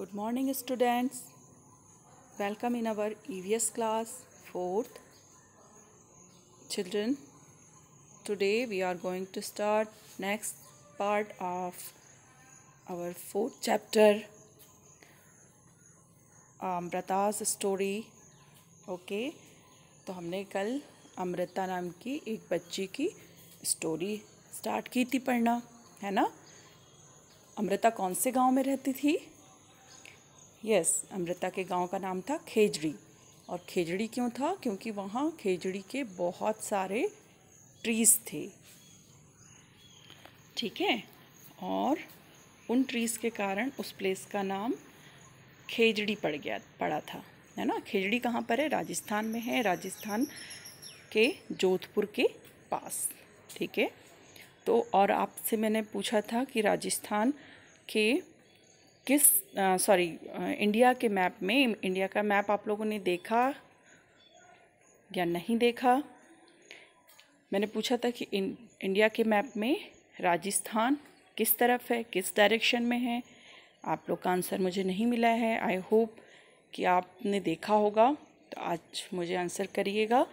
Good morning students welcome in our E V S class fourth children today we are going to start next part of our fourth chapter Amrita's story okay तो हमने कल अमृता नाम की एक बच्ची की story start की थी पढ़ना, है ना? अमृता कौन से गाँव में रहती थी? यस अमृता के गाँव का नाम था खेजड़ी। और खेजड़ी क्यों था? क्योंकि वहाँ खेजड़ी के बहुत सारे ट्रीज़ थे। ठीक है? और उन ट्रीज़ के कारण उस प्लेस का नाम खेजड़ी पड़ गया, पड़ा था। है ना? खेजड़ी कहाँ पर है? राजस्थान में है, राजस्थान के जोधपुर के पास। ठीक है? तो और आपसे मैंने पूछा था कि राजस्थान के किस सॉरी इंडिया के मैप में इंडिया का मैप आप लोगों ने देखा या नहीं देखा? मैंने पूछा था कि इन, इंडिया के मैप में राजस्थान किस तरफ़ है किस डायरेक्शन में है? आप लोग का आंसर मुझे नहीं मिला है। आई होप कि आपने देखा होगा। तो आज मुझे आंसर करिएगा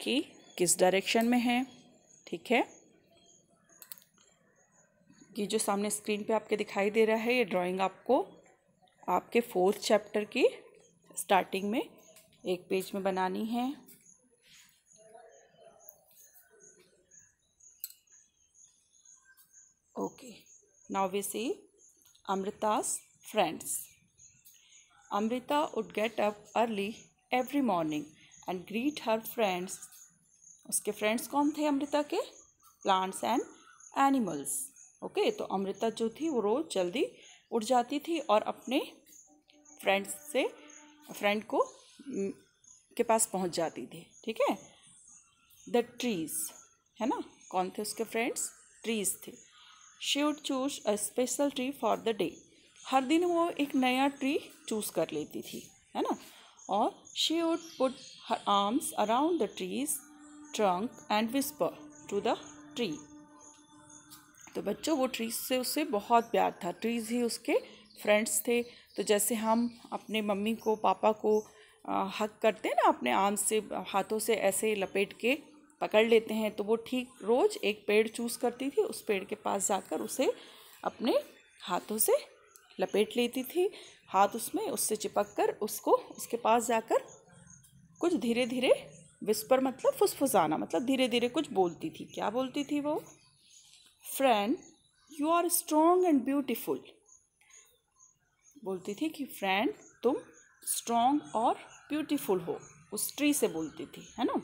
कि किस डायरेक्शन में है। ठीक है? ये जो सामने स्क्रीन पे आपके दिखाई दे रहा है, ये ड्राइंग आपको आपके फोर्थ चैप्टर की स्टार्टिंग में एक पेज में बनानी है। Okay now we see Amrita's friends Amrita would get up early every morning and greet her friends उसके फ्रेंड्स कौन थे अमृता के? प्लांट्स एंड एनिमल्स ओके तो अमृता जो थी वो रोज़ जल्दी उठ जाती थी और अपने फ्रेंड्स से फ्रेंड को के पास पहुँच जाती थी, ठीक है? द ट्रीज़ है ना? कौन थे उसके फ्रेंड्स ट्रीज़ थे। She would choose a special tree for the day हर दिन वो एक नया ट्री चूज़ कर लेती थी, है ना? और she would put her arms around the trees trunk and whisper to the tree तो बच्चों, वो ट्रीज से उससे बहुत प्यार था। ट्रीज ही उसके फ्रेंड्स थे। तो जैसे हम अपने मम्मी को, पापा को हक करते हैं ना, अपने आम से, हाथों से ऐसे लपेट के पकड़ लेते हैं तो वो ठीक रोज़ एक पेड़ चूज़ करती थी। उस पेड़ के पास जाकर उसे अपने हाथों से लपेट लेती थी। हाथ उसमें, उससे चिपक कर उसको, उसके पास जाकर कुछ धीरे धीरे विस्पर मतलब फुसफुसाना मतलब धीरे धीरे कुछ बोलती थी। क्या बोलती थी वो? Friend you are strong and beautiful बोलती थी कि फ्रेंड, तुम स्ट्रॉन्ग और ब्यूटीफुल हो। उस ट्री से बोलती थी, है ना?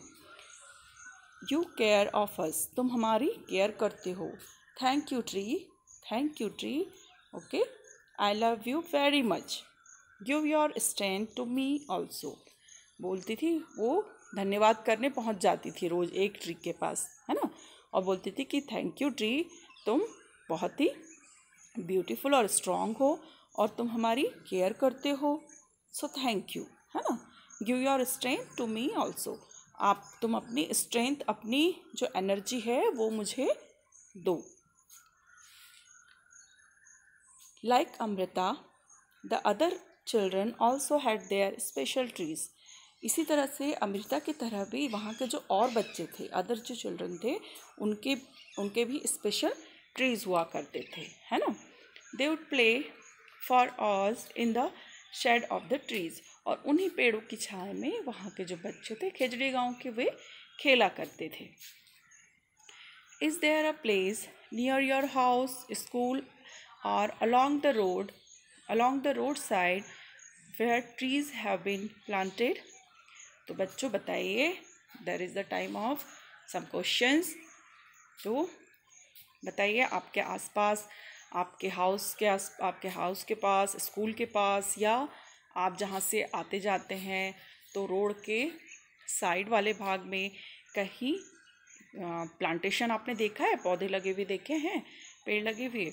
यू केयर ऑफ़ अस तुम हमारी केयर करते हो। Thank you tree thank you tree okay I love you very much give your stand to me also बोलती थी, वो धन्यवाद करने पहुँच जाती थी रोज़ एक ट्री के पास, है ना? और बोलती थी कि थैंक यू ट्री तुम बहुत ही ब्यूटीफुल और स्ट्रांग हो और तुम हमारी केयर करते हो। सो थैंक यू है ना? Give your strength to me also आप, तुम अपनी स्ट्रेंथ अपनी जो एनर्जी है, वो मुझे दो। Like Amrita the other children also had their special trees इसी तरह से अमृता की तरह भी वहाँ के जो और बच्चे थे अदर जो चिल्ड्रन थे, उनके उनके भी स्पेशल ट्रीज हुआ करते थे, है ना? They would play for hours in the shade of the trees और उन्हीं पेड़ों की छाया में वहाँ के जो बच्चे थे, खेजड़ी गाँव के वे खेला करते थे। Is there a place near your house school or along the road along the road side where trees have been planted तो बच्चों बताइए there is the time of some questions तो बताइए, आपके आसपास, आपके हाउस के आस, आपके हाउस के पास स्कूल के पास, या आप जहाँ से आते जाते हैं तो रोड के साइड वाले भाग में कहीं प्लांटेशन आपने देखा है? पौधे लगे हुए देखे हैं? पेड़ लगे हुए?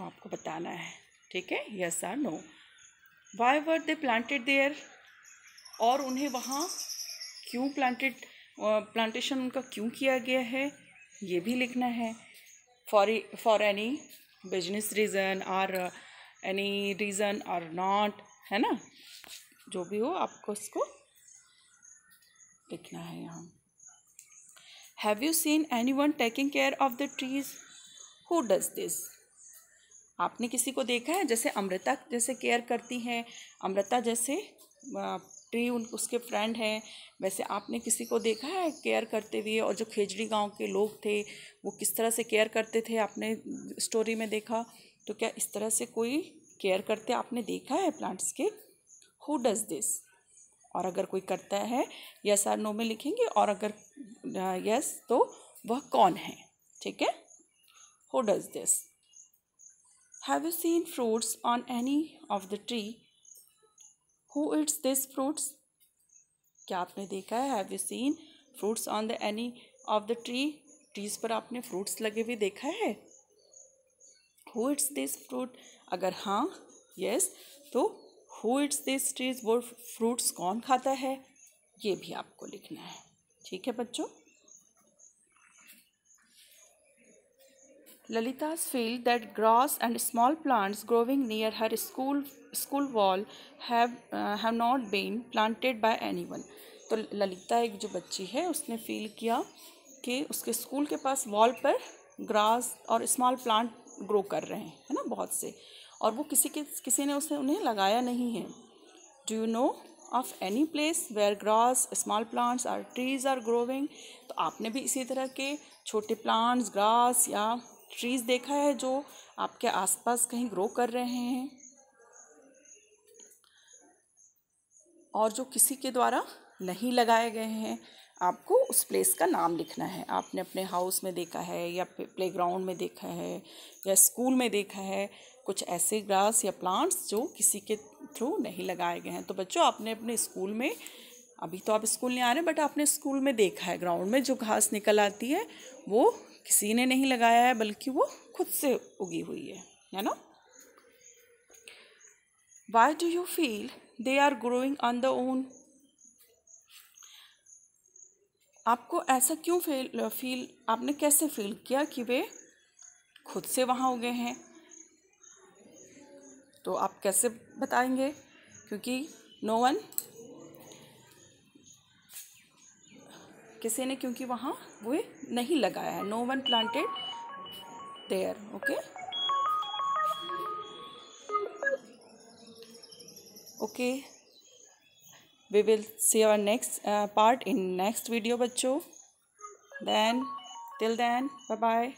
आपको बताना है, ठीक है? Yes or no why were they planted there और उन्हें वहाँ क्यों प्लांटेड प्लांटेशन उनका क्यों किया गया है, ये भी लिखना है। For for any business reason or any reason or not है ना? जो भी हो आपको इसको लिखना है यहाँ। Have you seen anyone taking care of the trees who does this आपने किसी को देखा है? जैसे अमृता जैसे केयर करती हैं, अमृता जैसे ट्री उन, उसके फ्रेंड हैं। वैसे आपने किसी को देखा है केयर करते हुए? और जो खेजड़ी गाँव के लोग थे, वो किस तरह से केयर करते थे? आपने स्टोरी में देखा? तो क्या इस तरह से कोई केयर करते आपने देखा है प्लांट्स के? हु डज़ दिस और अगर कोई करता है यस आर नो में लिखेंगे? और अगर यस तो वह कौन है? ठीक है? Who does this have you seen fruits on any of the tree who eats this fruits क्या आपने देखा है? Have you seen fruits on the any of the tree trees पर आपने फ्रूट्स लगे हुए देखा है? हु इट्स दिस फ्रूट अगर हाँ यस तो हु इट्स दिस ट्रीज वो फ्रूट्स कौन खाता है? ये भी आपको लिखना है। ठीक है बच्चों? Lalita's feel that grass and small plants growing near her school school wall have uh, have not been planted by. तो ललिता एक जो बच्ची है उसने फील किया कि उसके स्कूल के पास वॉल पर ग्रास और स्मॉल प्लांट ग्रो कर रहे हैं है ना बहुत से। और वो किसी के किसी ने उसे उन्हें लगाया नहीं है। Do you know of any place where grass small plants or trees are growing तो आपने भी इसी तरह के छोटे प्लांट्स ग्रास या ट्रीज़ देखा है जो आपके आसपास कहीं ग्रो कर रहे हैं? और जो किसी के द्वारा नहीं लगाए गए हैं, आपको उस प्लेस का नाम लिखना है। आपने अपने हाउस में देखा है या प्लेग्राउंड में देखा है या स्कूल में देखा है, कुछ ऐसे ग्रास या प्लांट्स जो किसी के थ्रू नहीं लगाए गए हैं। तो बच्चों, आपने अपने स्कूल में, अभी तो आप स्कूल नहीं आ रहे बट आपने स्कूल में देखा है ग्राउंड में जो घास निकल आती है, वो किसी ने नहीं लगाया है, बल्कि वो खुद से उगी हुई है है ना? Why do you feel they are growing on the own आपको ऐसा क्यों फील फील आपने कैसे फील किया कि वे खुद से वहाँ उगे हैं? तो आप कैसे बताएँगे? क्योंकि नो वन किसी ने क्योंकि वहाँ, वो नहीं लगाया है। No one planted there okay okay we will see our next part in next video बच्चों. Then till then bye bye